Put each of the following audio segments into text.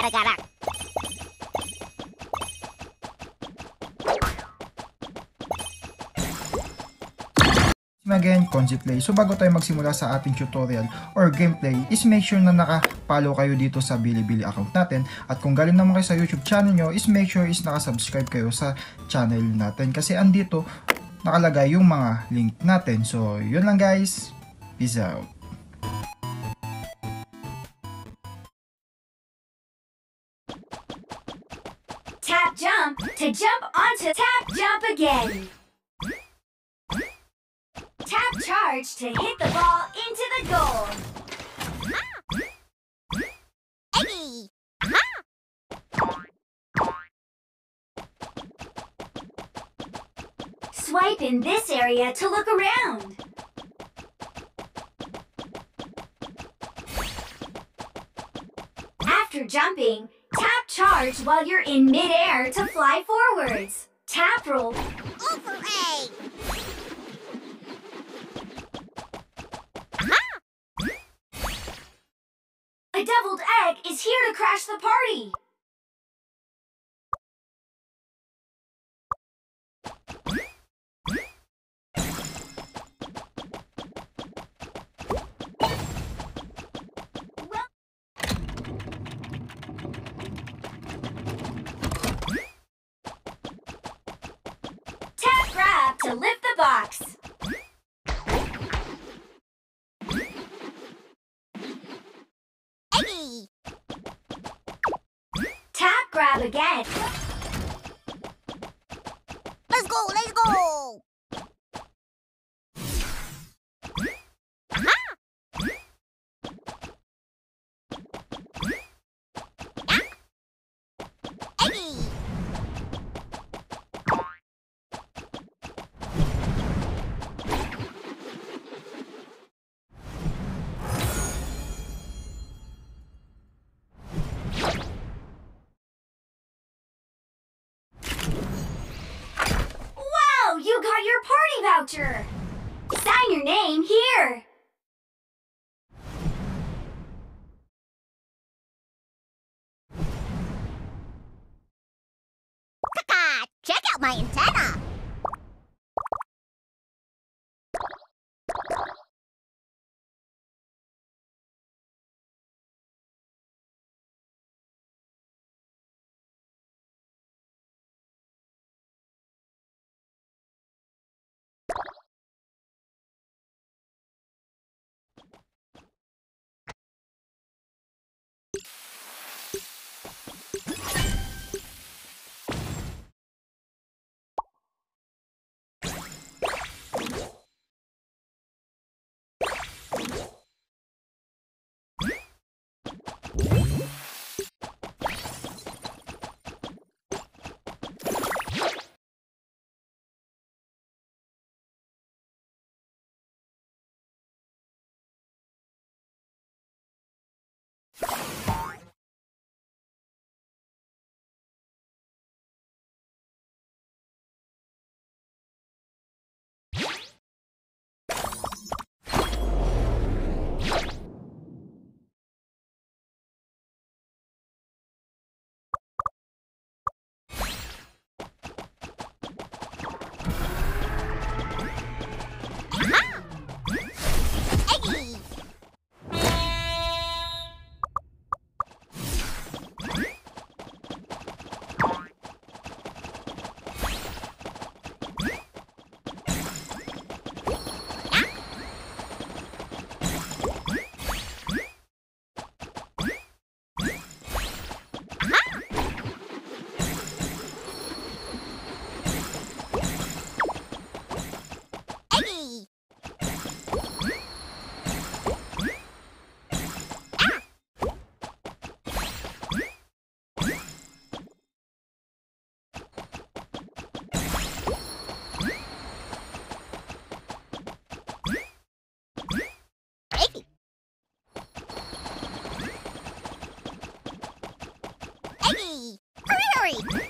Arak-arak. Again, Concept Play. So bago tayo magsimula sa ating tutorial or gameplay, is make sure na naka-follow kayo dito sa Bilibili account natin. At kung galing naman kayo sa YouTube channel nyo, is make sure is naka-subscribe kayo sa channel natin. Kasi andito, nakalagay yung mga link natin. So, yun lang guys. Peace out. Jump onto tap jump again. Tap charge to hit the ball into the goal. Eggy. Swipe in this area to look around. After jumping, charge while you're in midair to fly forwards. Tap roll Over A. A deviled egg is here to crash the party. Tap grab to lift the box. Eggy. Tap grab again. Let's go, let's go. Voucher! Sign your name here! Check out my antenna. Creek.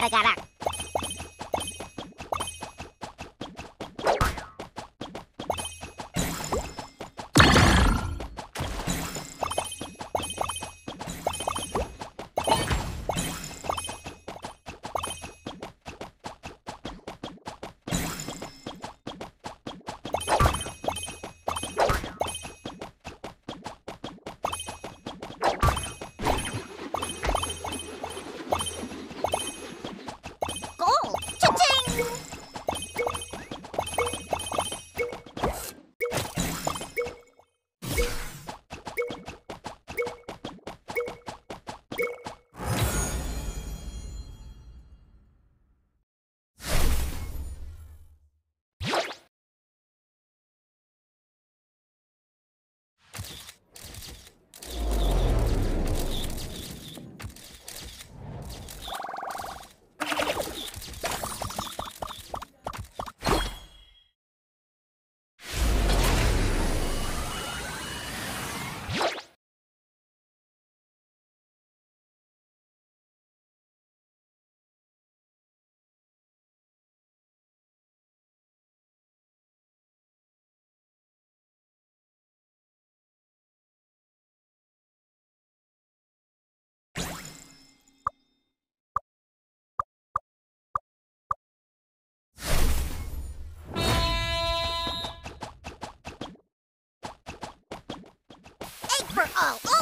para allá va. All!